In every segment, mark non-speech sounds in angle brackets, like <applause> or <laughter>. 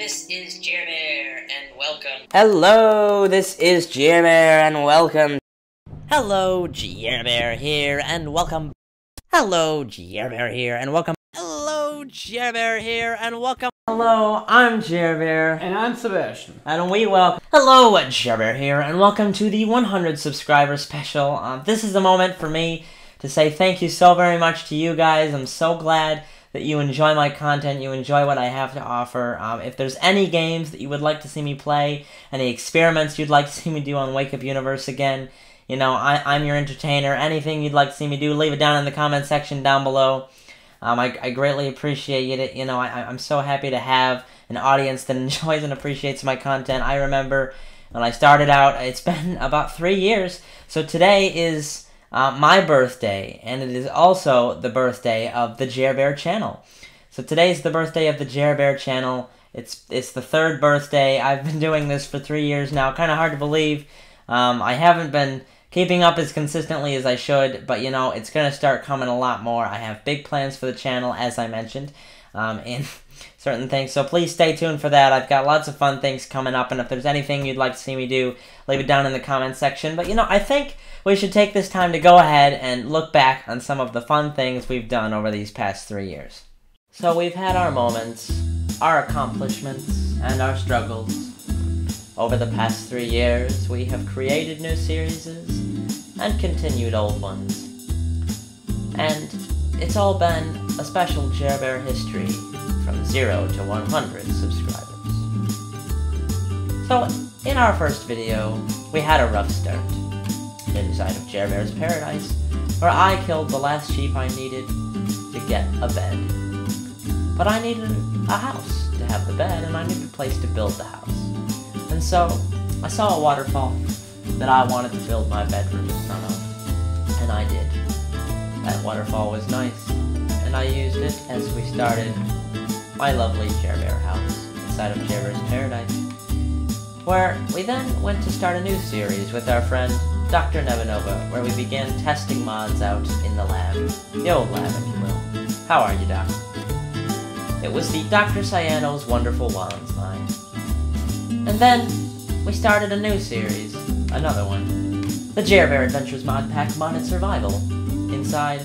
this is Jerrrbear, and welcome. Hello, this is Jerrrbear, and welcome. Hello, Jerrrbear here, and welcome. Hello, Jerrrbear here, and welcome. Hello, Jerrrbear here, and welcome. Hello, I'm Jerrrbear. And I'm Sebastian. And we welcome. Hello, Jerrrbear here, and welcome to the 100 subscriber special. Um, this is a moment for me to say thank you so very much to you guys. I'm so glad that you enjoy my content, you enjoy what I have to offer. Um, if there's any games that you would like to see me play, any experiments you'd like to see me do on Wake Up Universe again, you know, I, I'm your entertainer. Anything you'd like to see me do, leave it down in the comment section down below. Um, I, I greatly appreciate it. You know, I, I'm so happy to have an audience that <laughs> enjoys and appreciates my content. I remember when I started out, it's been <laughs> about three years. So today is uh, my birthday, and it is also the birthday of the Jerrrbear channel. So today is the birthday of the Jerrrbear channel. It's it's the third birthday. I've been doing this for three years now. Kind of hard to believe. Um, I haven't been keeping up as consistently as I should, but you know it's gonna start coming a lot more. I have big plans for the channel, as I mentioned, um, and <laughs> certain things. So please stay tuned for that. I've got lots of fun things coming up, and if there's anything you'd like to see me do, leave it down in the comment section. But you know, I think we should take this time to go ahead and look back on some of the fun things we've done over these past three years. So we've had our moments, our accomplishments, and our struggles. Over the past three years, we have created new series and continued old ones. And it's all been a special Jerrrbear history from 0 to 100 subscribers. So, in our first video, we had a rough start inside of Jerrrbear's paradise, where I killed the last sheep I needed to get a bed. But I needed a house to have the bed, and I needed a place to build the house. And so, I saw a waterfall that I wanted to build my bedroom in front of, waterfall was nice, and I used it as we started my lovely Jerrrbear house inside of Jerrrbear's paradise, where we then went to start a new series with our friend Dr. Nevanova, where we began testing mods out in the lab. The old lab, if you will. How are you, Doc? It was the Dr. Cyano's Wonderful Wands line. And then, we started a new series, another one. The Jerrrbear Adventures mod pack modded survival. Inside,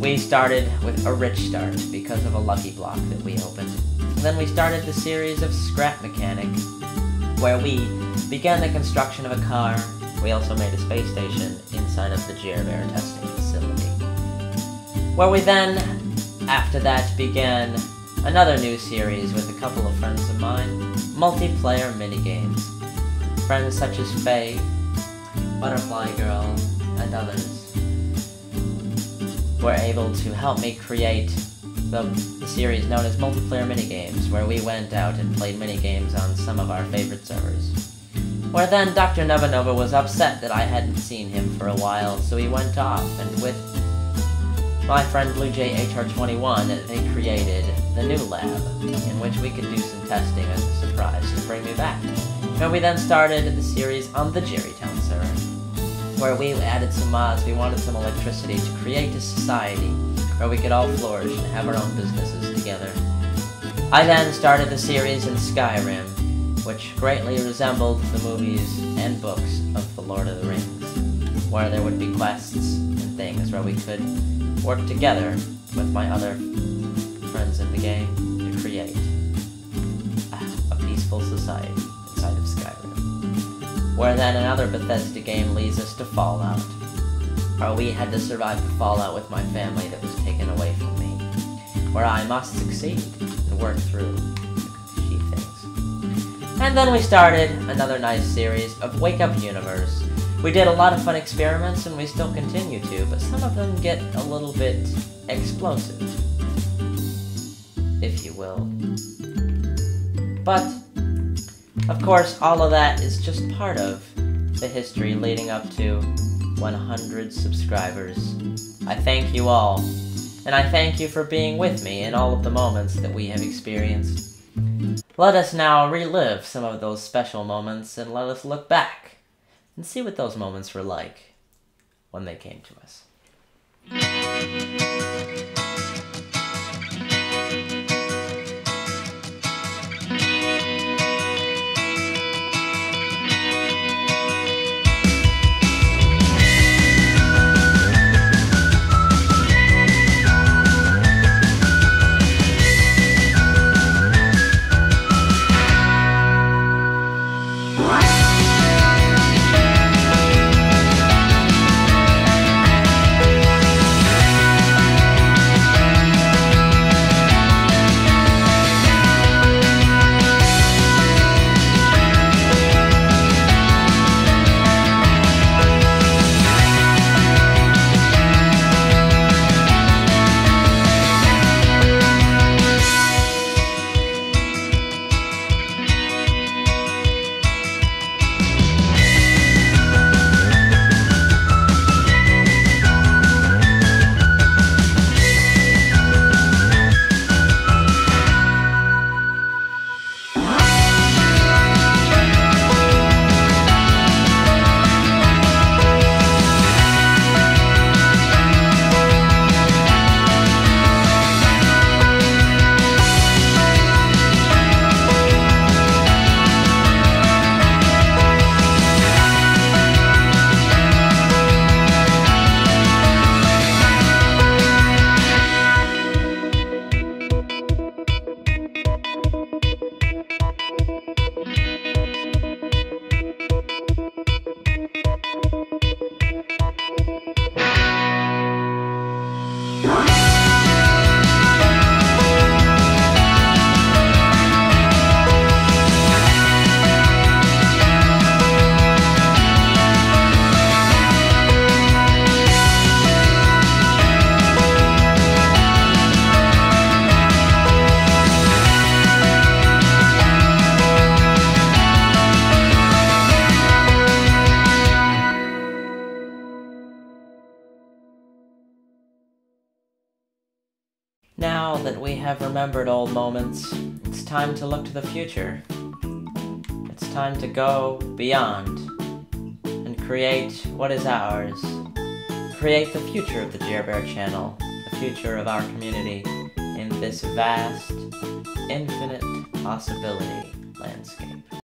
we started with a rich start because of a lucky block that we opened. Then we started the series of Scrap Mechanic, where we began the construction of a car we also made a space station inside of the Jerrrbear testing facility. Where we then, after that, began another new series with a couple of friends of mine, multiplayer minigames. Friends such as Faye, Butterfly Girl, and others were able to help me create the, series known as Multiplayer Minigames, where we went out and played minigames on some of our favorite servers. Where then Dr. Nevanova was upset that I hadn't seen him for a while, so he went off, and with my friend BlueJay HR21, they created the new lab, in which we could do some testing as a surprise to bring me back. And we then started the series on the Jerrytown server, where we added some mods, we wanted some electricity to create a society where we could all flourish and have our own businesses together. I then started the series in Skyrim, which greatly resembled the movies and books of The Lord of the Rings, where there would be quests and things where we could work together with my other friends in the game to create a peaceful society. Where then another Bethesda game leads us to Fallout, where we had to survive the fallout with my family that was taken away from me, where I must succeed and work through she things. and then we started another nice series of Wake Up Universe. We did a lot of fun experiments and we still continue to, but some of them get a little bit explosive, if you will. But, of course, all of that is just part of the history leading up to 100 subscribers. I thank you all, and I thank you for being with me in all of the moments that we have experienced. Let us now relive some of those special moments and let us look back and see what those moments were like when they came to us. Now that we have remembered old moments, it's time to look to the future. It's time to go beyond and create what is ours. Create the future of the Jer channel, the future of our community in this vast, infinite possibility landscape.